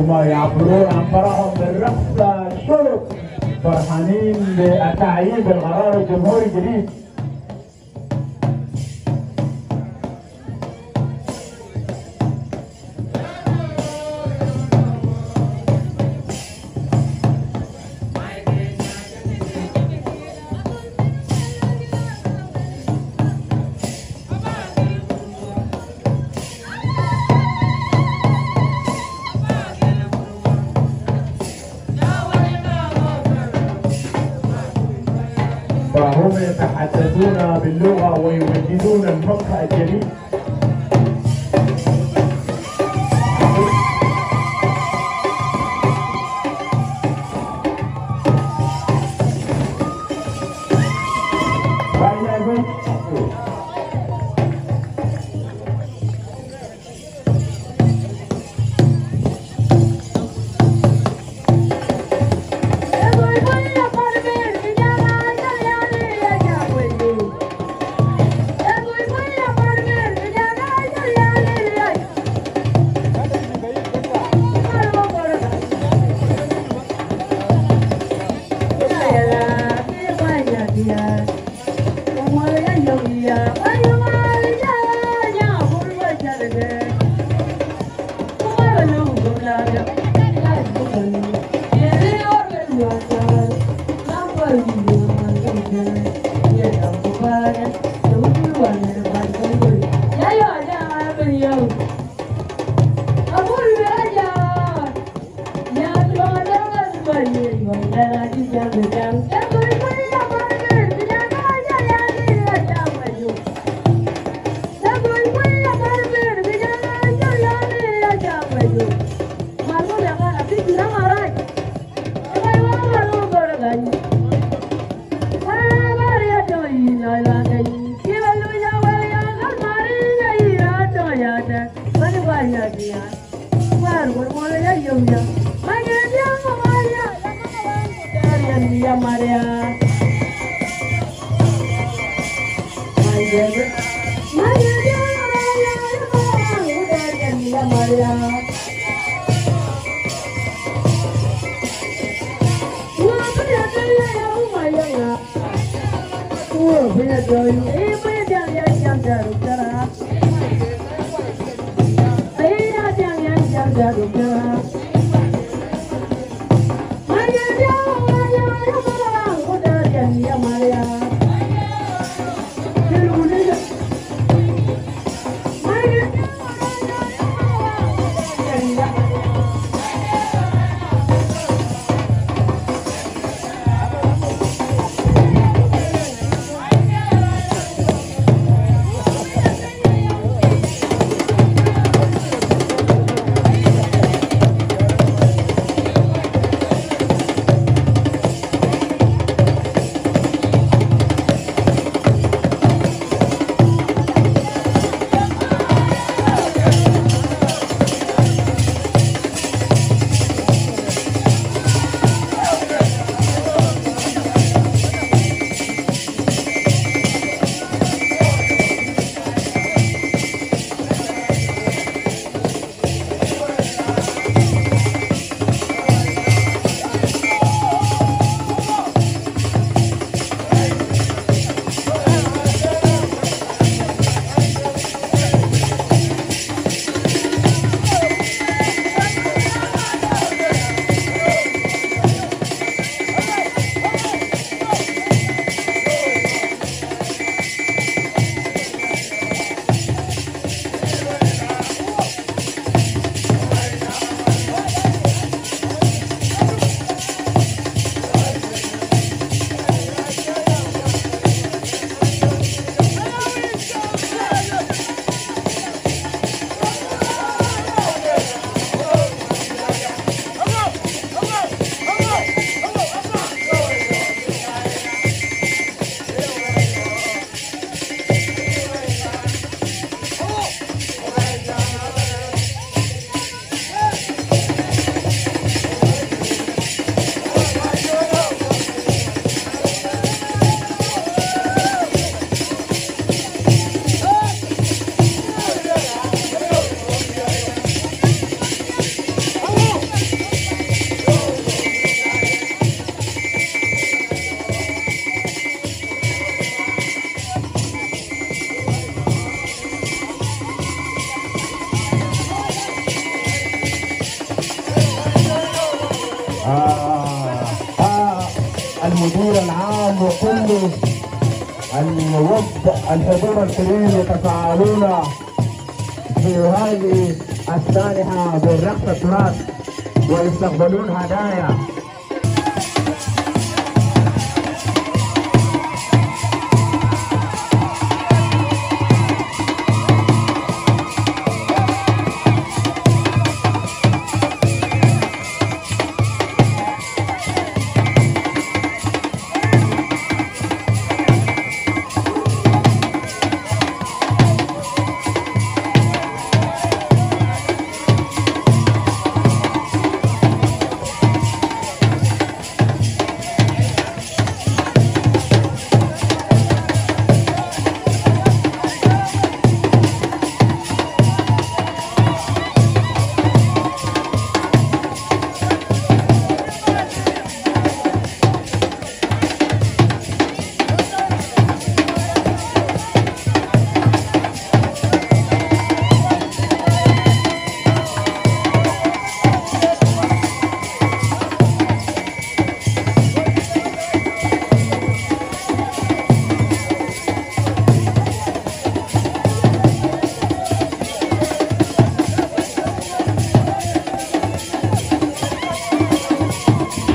هم يعبرون أنفرهم بالرقصة الشرق فرحانين بالتعيين بالقرار الجمهوري الجديد. هم يتحدثون باللغة ويمجدون الحق الجميل Yeah. Maria. Mais ela. Maria, Maria, Maria, minha Maria. Oh, yeah, yeah, yeah, yeah, yeah, yeah, yeah, yeah, yeah, yeah, yeah, yeah, العام وكل الوفد الحضور الكريم يتفاعلون في هذه السانحة بالرقص التراث ويستقبلون هدايا.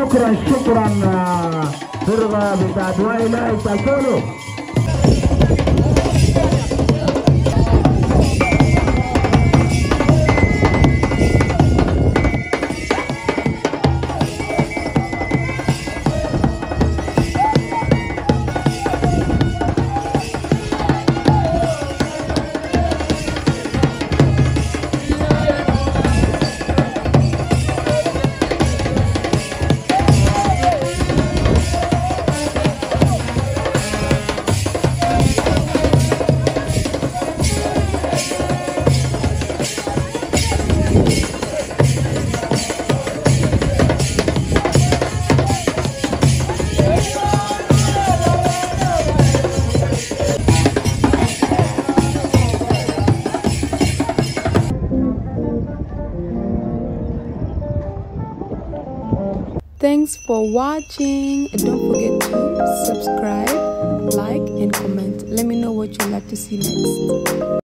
شكرا شكرا فرقة بتاعت وائل تاكلوا Thanks for watching. and Don't forget to subscribe, like, and comment. Let me know what you'd like to see next.